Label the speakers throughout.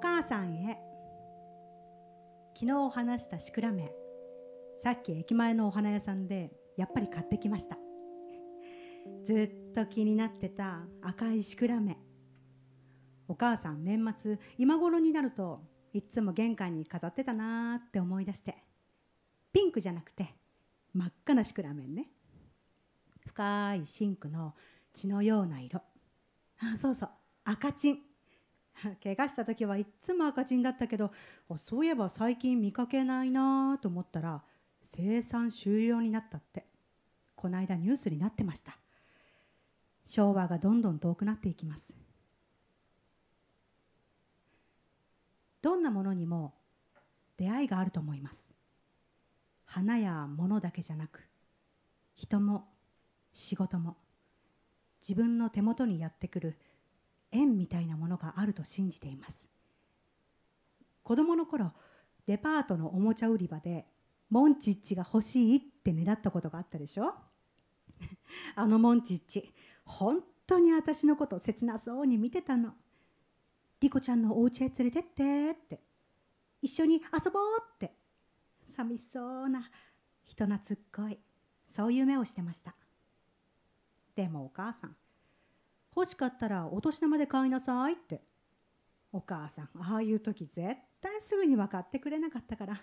Speaker 1: 母さんへ。昨日話したシクラメン。さっき駅前のお花屋さんでやっぱり買ってきました。ずっと気になってた赤いシクラメン。お母さん年末今頃になるといつも玄関に飾ってたなーって思い出して。ピンクじゃなくて真っ赤なシクラメンね。深いシンクの血のような色。あそうそう赤チン。怪我した時はいっつも赤チンだったけどそういえば最近見かけないなと思ったら生産終了になったって。この間ニュースになってました。昭和がどんどん遠くなっていきます。どんなものにも出会いがあると思います。花や物だけじゃなく人も仕事も自分の手元にやってくる縁みたいなものがあると信じています。子供の頃デパートのおもちゃ売り場でモンチッチが欲しいってねだったことがあったでしょ？あのモンチッチ本当に私のこと切なそうに見てたの。リコちゃんのお家へ連れてってって。一緒に遊ぼうって。寂しそうな人懐っこい。そういう目をしてました。でもお母さん欲しかったらお年玉で買いなさいって。お母さんああいう時絶対すぐに分かってくれなかったから。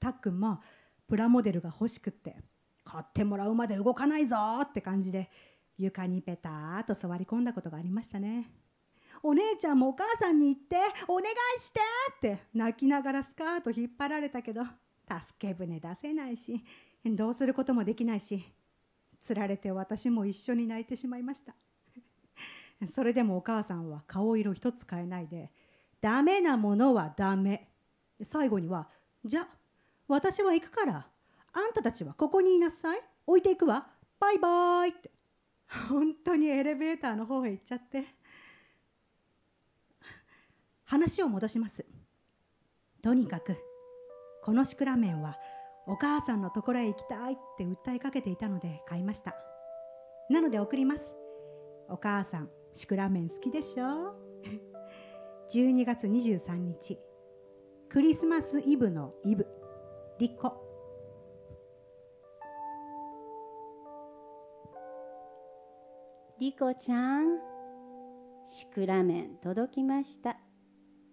Speaker 1: たっくんもプラモデルが欲しくって。買ってもらうまで動かないぞって感じで床にペターと座り込んだことがありましたね。お姉ちゃんもお母さんに言ってお願いしてって泣きながらスカート引っ張られたけど助け舟出せないしどうすることもできないしつられて私も一緒に泣いてしまいました。それでもお母さんは顔色一つ変えないでダメなものはダメ最後にはじゃ私は行くからあんたたちはここにいなさい。置いていくわ。バイバイって。本当にエレベーターの方へ行っちゃって。話を戻します。とにかくこのシクラメンはお母さんのところへ行きたいって訴えかけていたので買いました。なので送ります。お母さんシクラメン好きでしょ？12月23日クリスマスイブのイブリコ。
Speaker 2: リコちゃんシクラメン届きました。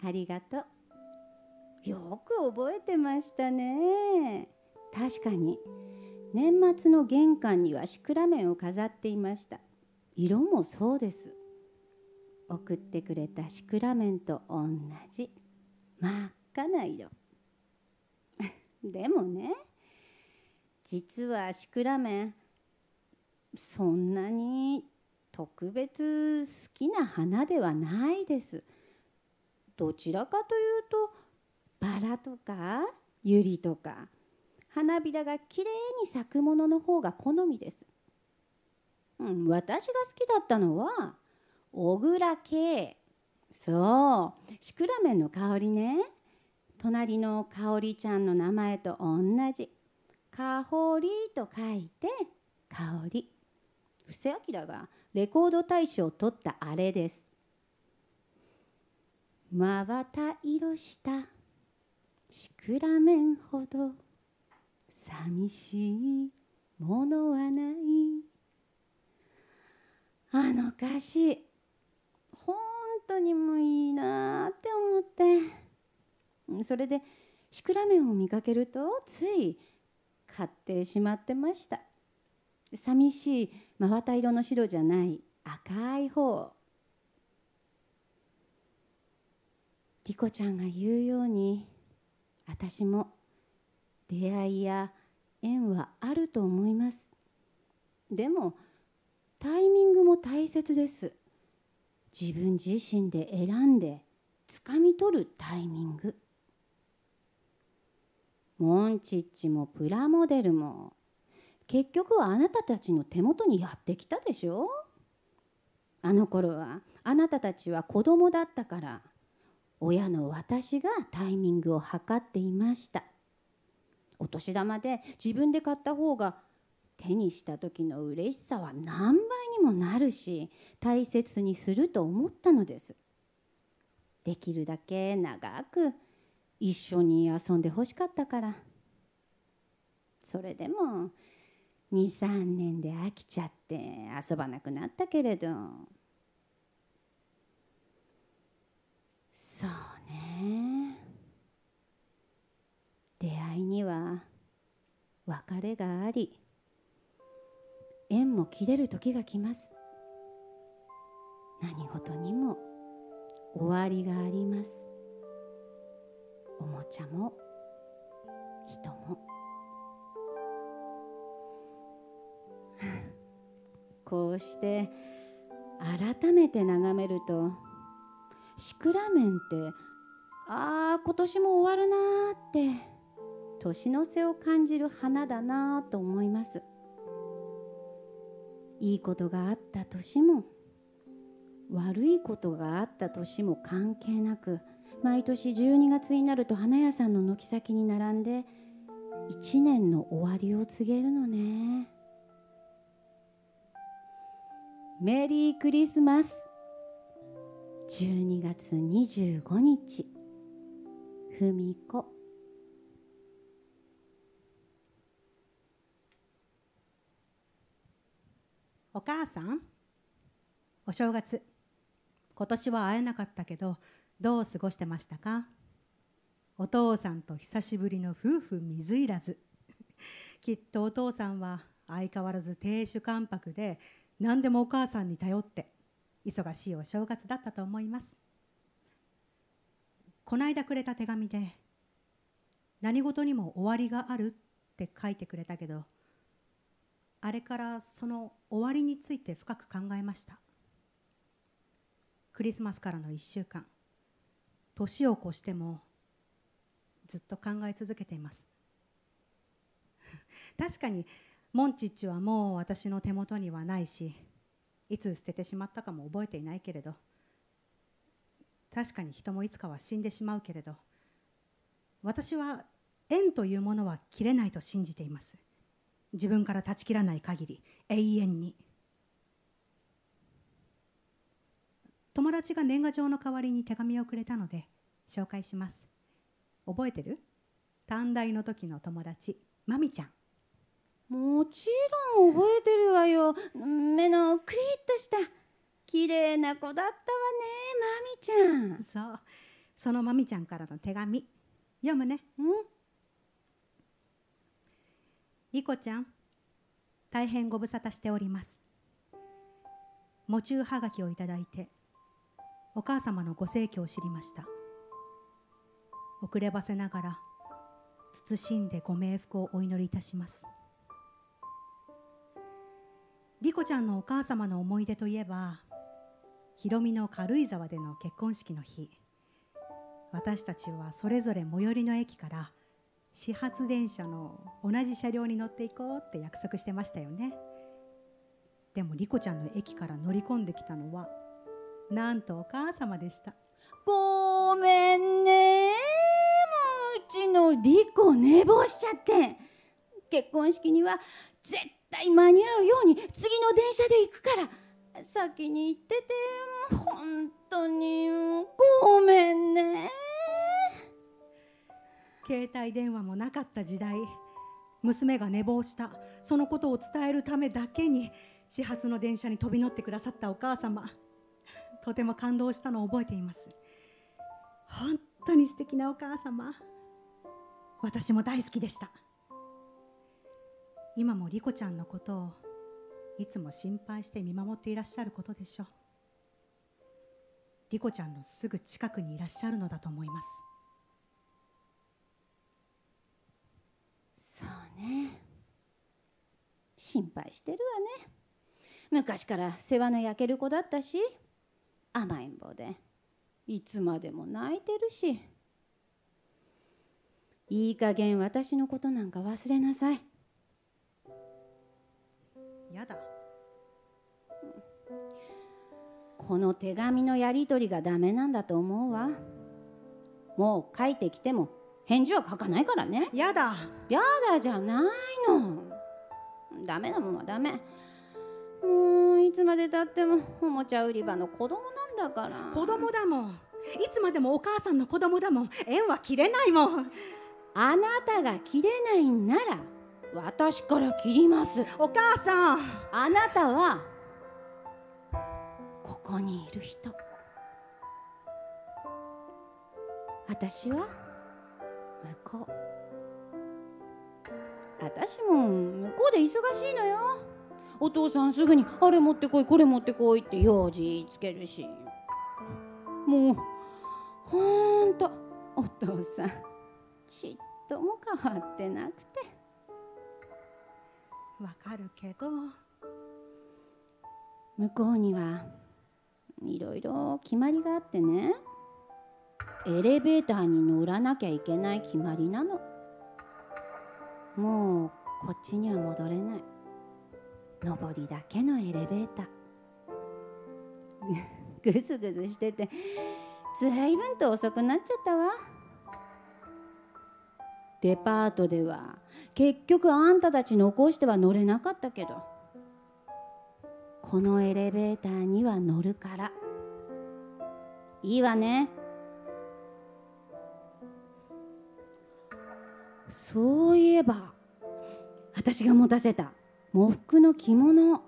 Speaker 2: ありがとう。よく覚えてましたね。確かに年末の玄関にはシクラメンを飾っていました。色もそうです。送ってくれたシクラメンと同じ。真っ赤な色。でもね実はシクラメンそんなに特別好きな花ではないです。どちらかというとバラとかユリとか花びらがきれいに咲くものの方が好みです、うん、私が好きだったのは小倉系そう。シクラメンの香りね。隣の香織ちゃんの名前と同じ。香りと書いて香り布施明がレコード大賞を取ったあれです。まばた色した。シクラメンほど。寂しいものはない。あの歌詞。当にもいいなって思って。それでシクラメンを見かけるとつい買ってしまってました。寂しい真綿色の白じゃない。赤い方。リコちゃんが言うように私も出会いや縁はあると思います。でもタイミングも大切です。自分自身で選んで掴み取るタイミング。モンチッチもプラモデルも結局はあなたたちの手元にやってきたでしょ？あの頃はあなたたちは子供だったから親の私がタイミングを測っていました。お年玉で自分で買った方が手にした時の嬉しさは何倍にもなるし大切にすると思ったのです。できるだけ長く一緒に遊んでほしかったから。それでも23年で飽きちゃって遊ばなくなったけれど。そうね。出会いには別れがあり縁も切れる時が来ます。何事にも終わりがあります。おもちゃも人も。こうして改めて眺めるとシクラメンってああ今年も終わるなーって年の瀬を感じる花だなと思います。いいことがあった年も悪いことがあった年も関係なく毎年12月になると花屋さんの軒先に並んで1年の終わりを告げるのね。メリークリスマス。12月25日。ふみこ。
Speaker 1: お母さんお正月今年は会えなかったけどどう過ごしてましたか？お父さんと久しぶりの夫婦水入らず。きっとお父さんは相変わらず亭主関白で何でもお母さんに頼って忙しいお正月だったと思います。こないだくれた手紙で何事にも終わりがあるって書いてくれたけどあれからその終わりについて深く考えました。クリスマスからの1週間年を越してもずっと考え続けています。確かにモンチッチはもう私の手元にはないしいつ捨ててしまったかも覚えていないけれど確かに人もいつかは死んでしまうけれど私は縁というものは切れないと信じています。自分から断ち切らない限り永遠に。友達が年賀状の代わりに手紙をくれたので紹介します。覚えてる？短大の時の友達まみちゃん。
Speaker 2: もちろん覚えてるわよ。目のクリッとした綺麗な子だったわねまみちゃん。
Speaker 1: そう。そのまみちゃんからの手紙。読むね。
Speaker 2: うん
Speaker 1: リコちゃん大変ご無沙汰しております。喪中はがきをいただいてお母様のご逝去を知りました。遅ればせながら慎んでご冥福をお祈りいたします。リコちゃんのお母様の思い出といえばひろみの軽井沢での結婚式の日。私たちはそれぞれ最寄りの駅から始発電車の同じ車両に乗っていこうって約束してましたよね。でもリコちゃんの駅から乗り込んできたのはなんとお母様でした。
Speaker 2: ごめんね。もううちのリコ寝坊しちゃって。結婚式には絶対間に合うように次の電車で行くから。先に行ってて。本当にごめんね。
Speaker 1: 携帯電話もなかった時代娘が寝坊した。そのことを伝えるためだけに始発の電車に飛び乗ってくださったお母様。とても感動したのを覚えています。本当に素敵なお母様。私も大好きでした。今もリコちゃんのことをいつも心配して見守っていらっしゃることでしょう。リコちゃんのすぐ近くにいらっしゃるのだと思います
Speaker 2: そうね心配してるわね。昔から世話の焼ける子だったし甘えん坊でいつまでも泣いてるし。いい加減私のことなんか忘れなさい。
Speaker 1: やだ。
Speaker 2: この手紙のやり取りがダメなんだと思うわ。もう書いてきても返事は書かないからね。
Speaker 1: やだ。
Speaker 2: やだじゃないのダメなもんはダメ。もういつまでたってもおもちゃ売り場の子供なんだから。
Speaker 1: 子供だもん。いつまでもお母さんの子供だもん。縁は切れないもん。
Speaker 2: あなたが切れないんなら私から切ります。
Speaker 1: お母さん。
Speaker 2: あなたはここにいる人。私は向こう私も向こうで忙しいのよ。お父さんすぐにあれ持ってこいこれ持ってこいって用事つけるし。もうほんとお父さんちっとも変わってなくて。
Speaker 1: わかるけど。
Speaker 2: 向こうにはいろいろ決まりがあってね。エレベーターに乗らなきゃいけない決まりなのもうこっちには戻れない。上りだけのエレベーター。ぐずぐずしててずいぶんと遅くなっちゃったわ。デパートでは結局あんたたち残しては乗れなかったけどこのエレベーターには乗るから。いいわね。そういえば私が持たせた喪服の着物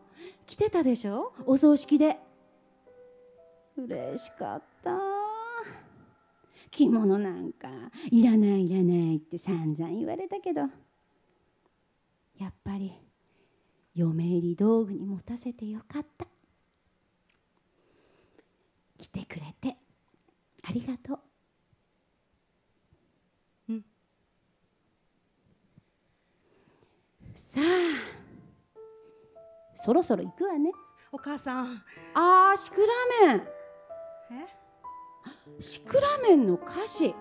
Speaker 2: 着てたでしょ？お葬式で。嬉しかった。着物なんかいらないいらないって散々言われたけど。やっぱり嫁入り道具に持たせてよかった。来てくれてありがとう
Speaker 1: うん
Speaker 2: さあそろそろ行くわね。
Speaker 1: お母さん。
Speaker 2: あーシクラメン。
Speaker 1: え？
Speaker 2: シクラメンの歌詞。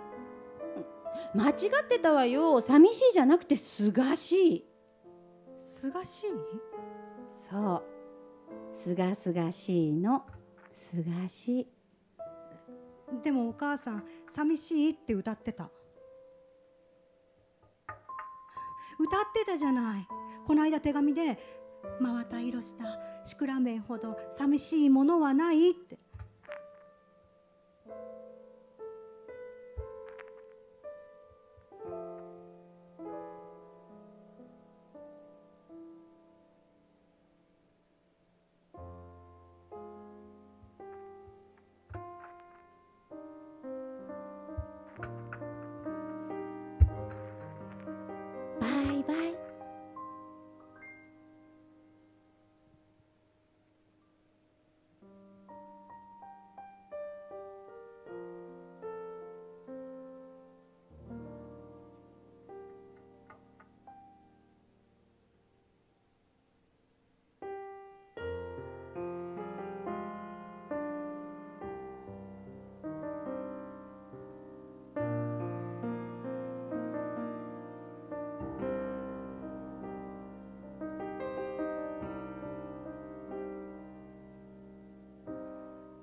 Speaker 2: 間違ってたわよ。寂しいじゃなくてすがしい。
Speaker 1: すがしい？
Speaker 2: そう。すがすがしいの。すがしい。
Speaker 1: でもお母さん寂しいって歌ってた歌ってたじゃない。この間手紙で真綿色したシクラメンほど寂しいものはないって。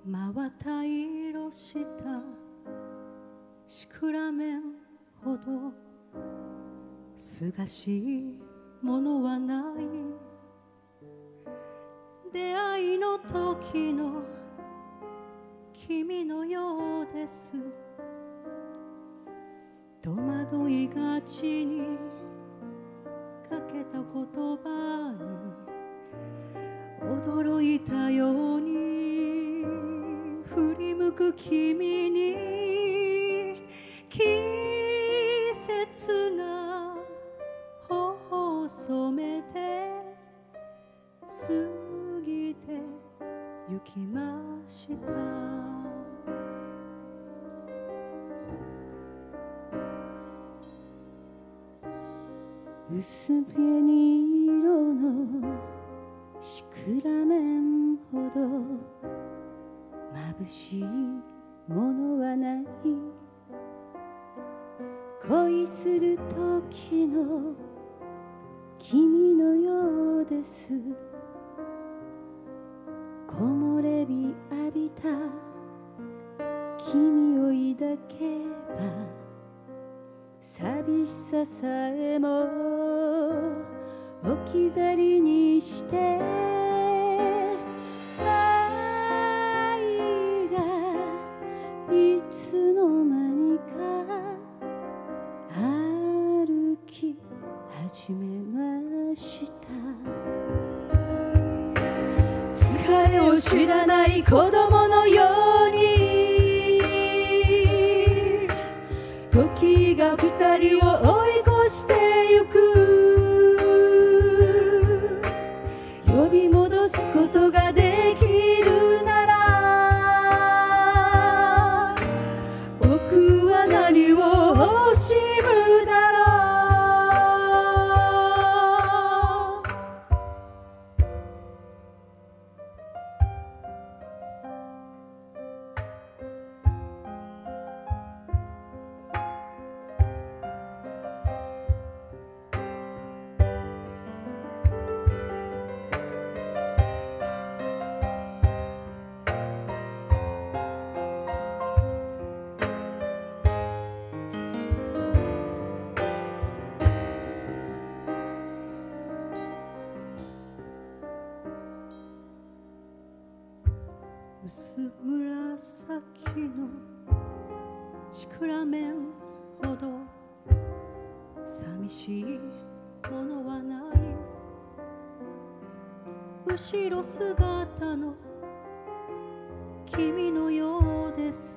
Speaker 1: 真綿色したシクラメンほどすがしいものはない。出会いの時の君のようです。戸惑いがちにかけた言葉に驚いたようにく君に季節が頬染めて過ぎて行きました。
Speaker 2: 薄紅色のシクラメンほど眩しいものはない。恋する時の君のようです。木漏れ日浴びた君を抱けば寂しささえも置き去りにして始めました。疲れを知らない子供のように。時が二人を追い
Speaker 1: 紫のシクラメンほど寂しいものはない後ろ姿の君のようです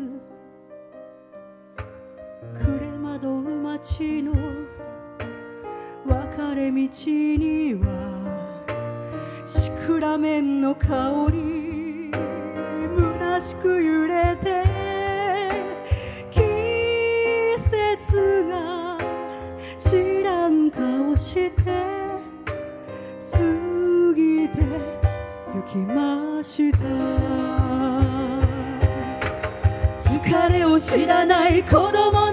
Speaker 1: 暮れ惑う街の別れ道にはシクラメンの香りしく揺れて季節が知らん顔して過ぎて行きました。
Speaker 2: 疲れを知らない子供